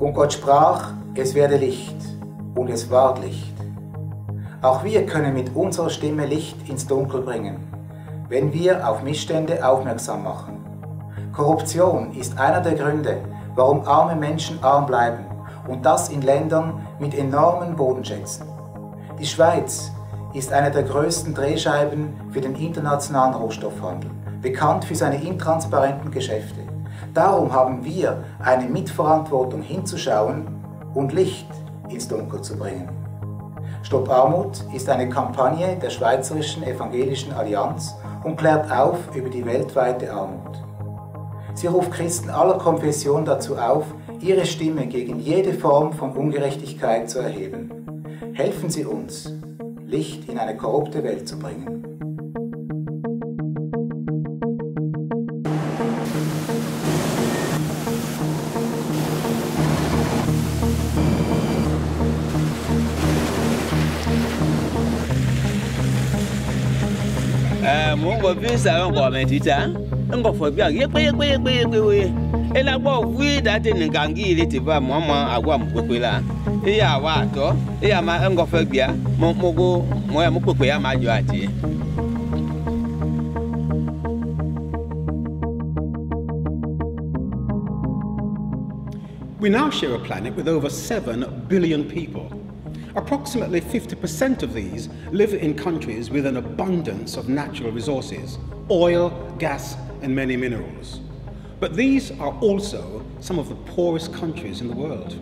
Und Gott sprach, es werde Licht, und es ward Licht. Auch wir können mit unserer Stimme Licht ins Dunkel bringen, wenn wir auf Missstände aufmerksam machen. Korruption ist einer der Gründe, warum arme Menschen arm bleiben, und das in Ländern mit enormen Bodenschätzen. Die Schweiz ist eine der größten Drehscheiben für den internationalen Rohstoffhandel, bekannt für seine intransparenten Geschäfte. Darum haben wir eine Mitverantwortung hinzuschauen und Licht ins Dunkel zu bringen. Stopp Armut ist eine Kampagne der Schweizerischen Evangelischen Allianz und klärt auf über die weltweite Armut. Sie ruft Christen aller Konfessionen dazu auf, ihre Stimme gegen jede Form von Ungerechtigkeit zu erheben. Helfen Sie uns, Licht in eine korrupte Welt zu bringen. mo ń wọ fíìsà ọkọ̀ mẹ́tìtà ń kọ̀ fọ̀ bí i yẹ́pẹ́yẹ́pẹ́yẹ́pẹ́yẹ́ ela gbọ́ wí dade ni gangi ile ti va mọ́ mọ́ àgọ́ àmukpekpe la eya wa àtọ́ eya ma ŋgɔfɛ gbia mɔ mɔgo mɔ ya mukpekpe ya ma jɔ àti. We now share a planet with over 7 billion people. Approximately 50% of these live in countries with an abundance of natural resources oil, gas, and many minerals. But these are also some of the poorest countries in the world.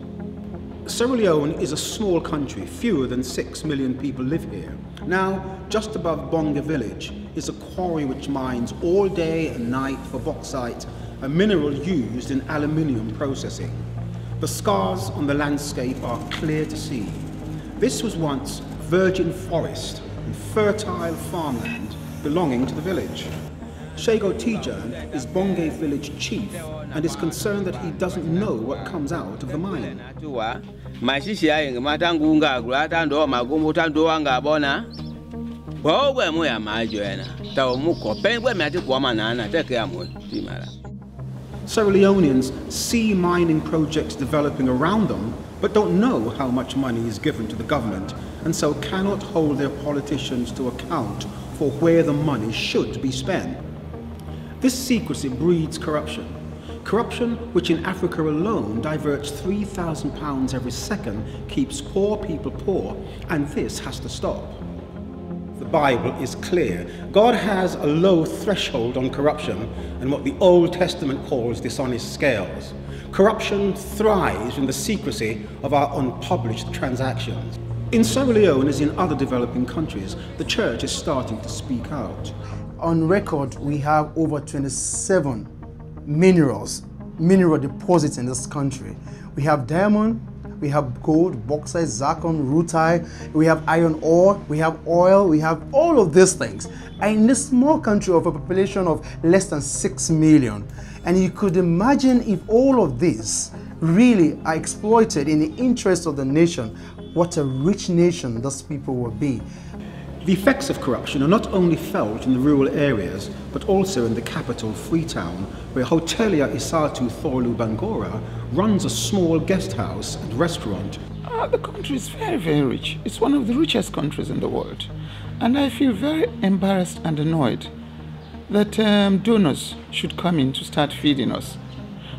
Sierra Leone is a small country, fewer than 6 million people live here. Now, just above Bonga village is a quarry which mines all day and night for bauxite, a mineral used in aluminium processing. The scars on the landscape are clear to see. This was once virgin forest and fertile farmland belonging to the village. Shago Tijan is Bongay village chief and is concerned that he doesn't know what comes out of the mine. mashishi ayi matangu nga gulata ndo magumbu bona bogwe mu ya majo ena tawo mu ko pengwe mi ati kwa manana teke ya mu Sierra Leoneans see mining projects developing around them but don't know how much money is given to the government and so cannot hold their politicians to account for where the money should be spent. This secrecy breeds corruption. Corruption, which in Africa alone diverts £3,000 every second, keeps poor people poor, and this has to stop. Bible is clear. God has a low threshold on corruption and what the Old Testament calls dishonest scales. Corruption thrives in the secrecy of our unpublished transactions. In Sierra Leone, as in other developing countries, the church is starting to speak out. On record, we have over 27 minerals, mineral deposits in this country. We have diamond, we have gold, bauxite, zircon, rutile, we have iron ore, we have oil, we have all of these things. And in this small country of a population of less than 6 million, and you could imagine if all of these really are exploited in the interest of the nation, what a rich nation those people will be. The effects of corruption are not only felt in the rural areas, but also in the capital, Freetown, where hotelier Isatu Thorlu Bangora runs a small guest house and restaurant. Uh, the country is very, very rich. It's one of the richest countries in the world. And I feel very embarrassed and annoyed that um, donors should come in to start feeding us.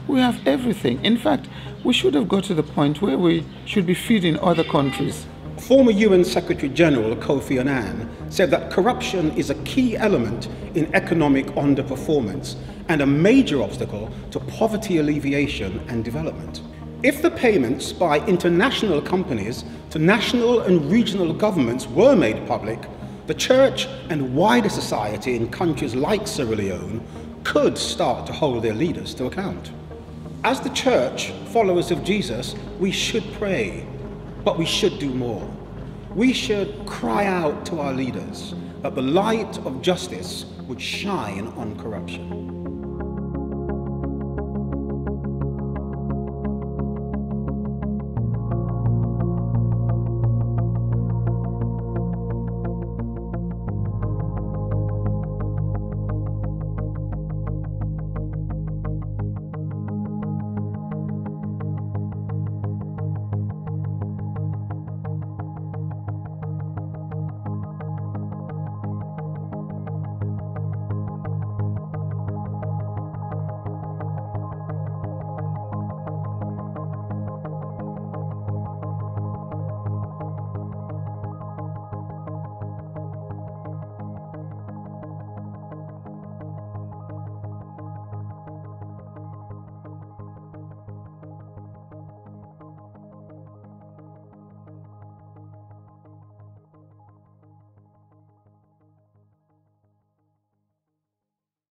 We have everything. In fact, we should have got to the point where we should be feeding other countries. Former UN Secretary General Kofi Annan said that corruption is a key element in economic underperformance and a major obstacle to poverty alleviation and development. If the payments by international companies to national and regional governments were made public, the church and wider society in countries like Sierra Leone could start to hold their leaders to account. As the church, followers of Jesus, we should pray, but we should do more. We should cry out to our leaders that the light of justice would shine on corruption.